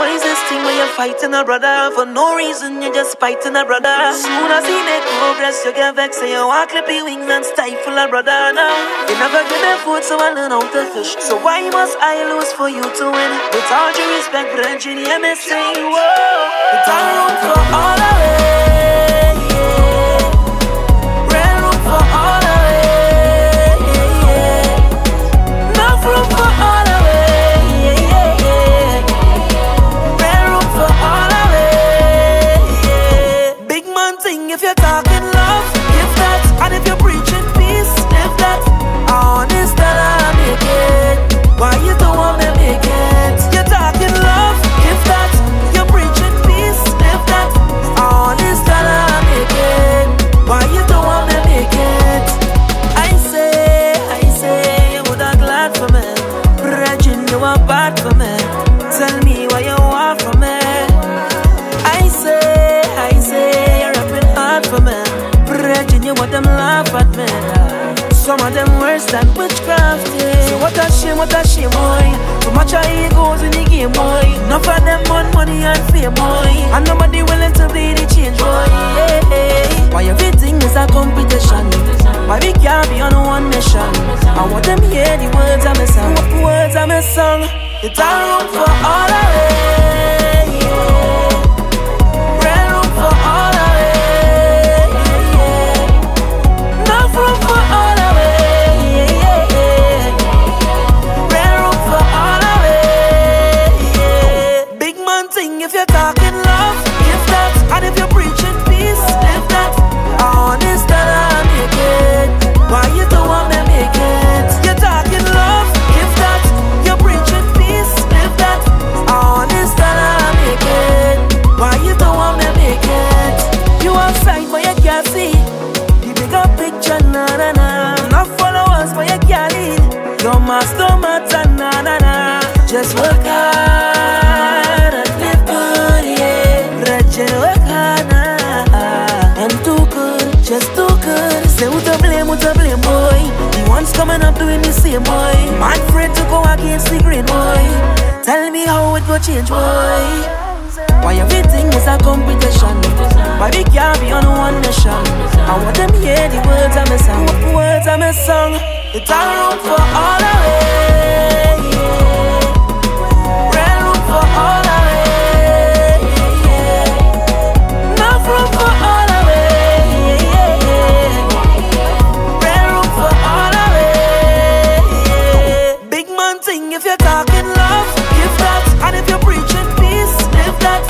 What is this thing where you're fighting a brother for no reason? You're just fighting a brother. Soon as he make progress, you get vexed. Say you want clip your wings and stifle a brother. Now you never give them food, so I learn how to fish. So why must I lose for you to win? With all due respect, yeah, me say, whoa. Are bad for me. Tell me what you want from me. I say, I say, you're rapping hard for me. Brethren, you want them laugh at me. Some of them worse than witchcraft. Yeah. So what a shame, what a shame, boy. Too much of egos in the game, boy. Enough of them want money and fame, boy. And nobody willing to be the change, boy. Why everything is a competition? Why we can't be on one mission? I want them hear It's a room for all of it. Real room for all of for all of. Real room for all of. Big man thing if you're talking matter, na na na. Just work hard and live good, yeah. Rachel, work hard, nah. And too good, just too good. Say who to blame, who to blame, boy. The ones coming up doing the same, boy. Man afraid to go against the grain, boy. Tell me how it go change, boy. Why everything is a competition? Why we can't be on one nation? I want them hear the words of my song. Words of my song. It's a room for all of that